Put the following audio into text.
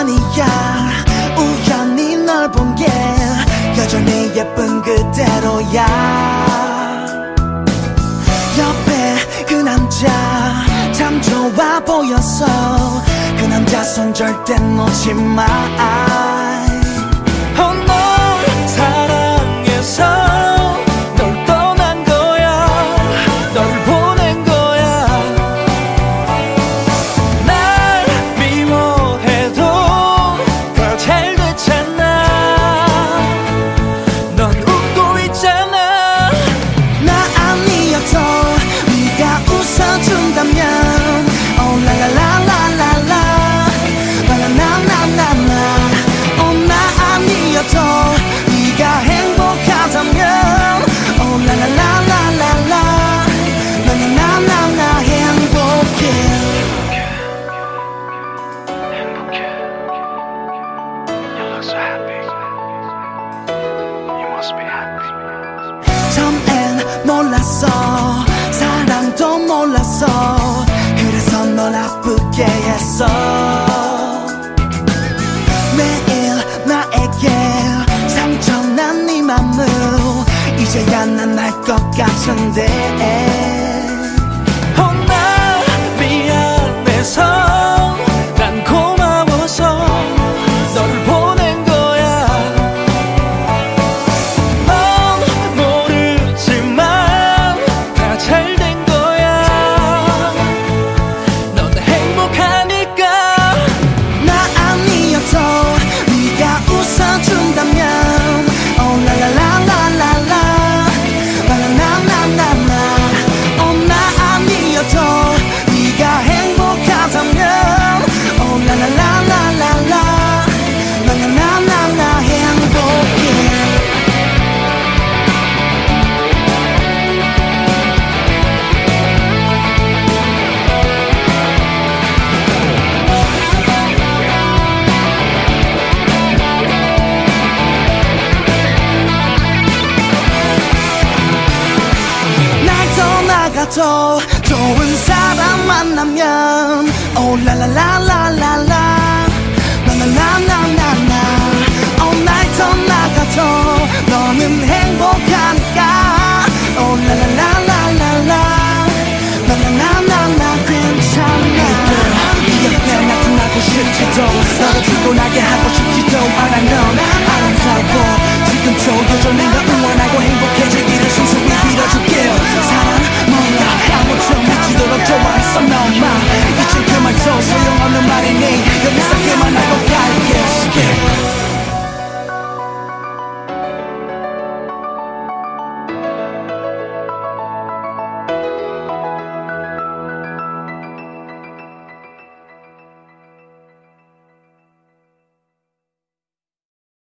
아니야. 우연히 널 본 게 여전히 예쁜 그대로야. 옆에 그 남자 참 좋아 보였어. 그 남자 손 절대 놓지 마 Look so happy. You must be happy. 처음엔 몰랐어 사랑도 몰랐어 그래서 널 아프게 했어 매일 나에게 상처난 네 맘을 이제야 난 알 것 같은데 더 좋은 사람 만나면. Oh, 오라라라라라라 나나나나나나. All night 더 나가줘 너는 행복하니까. Oh, 오라라라라라라 나나나나나 괜찮아. 네 옆에 나타나고 싶지도 너를 피곤하게 하고 싶지도 않아 넌. 아름다워 지금도 여전히 너 응원하고 행복해.